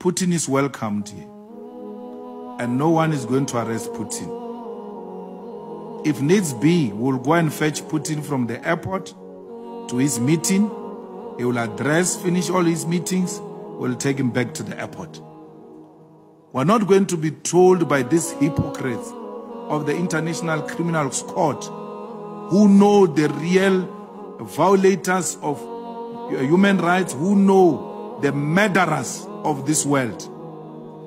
Putin is welcomed here. And no one is going to arrest Putin. If needs be, we'll go and fetch Putin from the airport to his meeting. He will address, finish all his meetings. We'll take him back to the airport. We're not going to be told by these hypocrites of the International Criminal Court who know the real violators of human rights, who know the murderers of this world.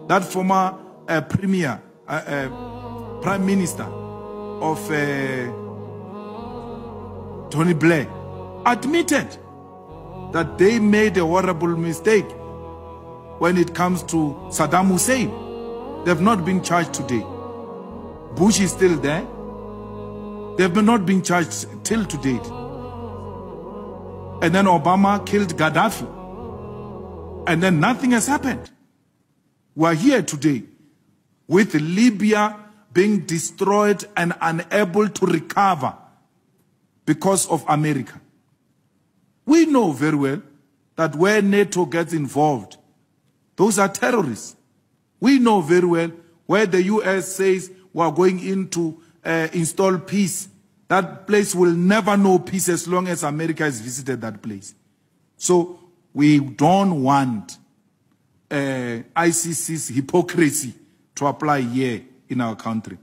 That former uh, premier, uh, uh, prime minister of uh, Tony Blair admitted that they made a horrible mistake when it comes to Saddam Hussein. They've not been charged today. Bush is still there. They've not been charged till to date. And then Obama killed Gaddafi. And then nothing has happened. We're here today with Libya being destroyed and unable to recover because of America. We know very well that where NATO gets involved, those are terrorists. We know very well where the US says we are going in to uh, install peace. That place will never know peace as long as America has visited that place. So we don't want uh, ICC's hypocrisy to apply here in our country.